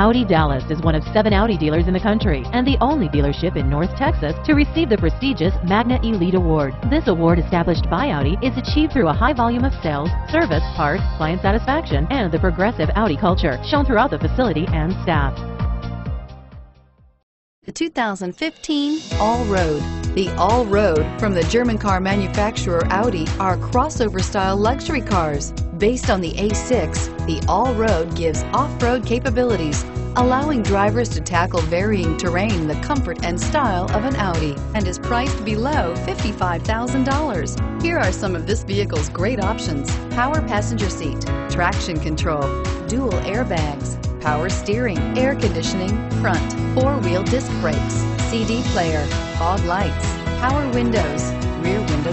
Audi Dallas is one of seven Audi dealers in the country and the only dealership in North Texas to receive the prestigious Magna Elite Award. This award established by Audi is achieved through a high volume of sales, service, parts, client satisfaction, and the progressive Audi culture shown throughout the facility and staff. The 2015 All-Road. The All-Road from the German car manufacturer Audi are crossover-style luxury cars. Based on the A6, the All-Road gives off-road capabilities, allowing drivers to tackle varying terrain the comfort and style of an Audi and is priced below $55,000. Here are some of this vehicle's great options. Power passenger seat, traction control, dual airbags, power steering, air conditioning, front, four-wheel disc brakes, CD player, fog lights, power windows, rear window